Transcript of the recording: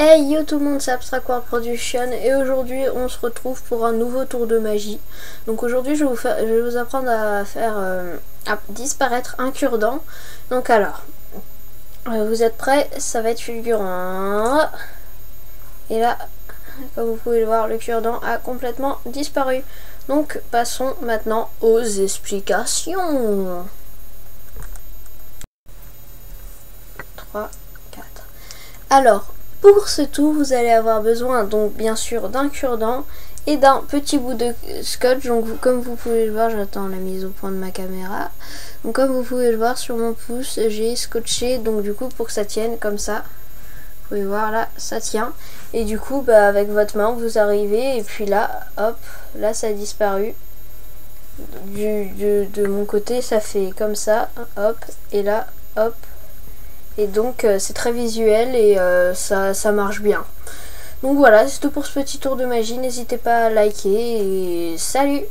Hey yo tout le monde, c'est Abstract World Production et aujourd'hui on se retrouve pour un nouveau tour de magie. Donc aujourd'hui je, je, vais vous apprendre à faire euh, disparaître un cure-dent. Donc alors, euh, vous êtes prêts? Ça va être fulgurant. Et là, comme vous pouvez le voir, le cure-dent a complètement disparu. Donc passons maintenant aux explications. 3, 4. Alors, pour ce tout, vous allez avoir besoin donc bien sûr d'un cure-dent et d'un petit bout de scotch. Donc comme vous pouvez le voir, j'attends la mise au point de ma caméra. Donc comme vous pouvez le voir sur mon pouce, j'ai scotché donc du coup pour que ça tienne comme ça. Vous pouvez voir là, ça tient. Et du coup, bah, avec votre main, vous arrivez et puis là, hop, là ça a disparu. Du, de mon côté, ça fait comme ça, hop, et là, hop, et donc euh, c'est très visuel et euh, ça, ça marche bien. Donc voilà, c'est tout pour ce petit tour de magie. N'hésitez pas à liker et salut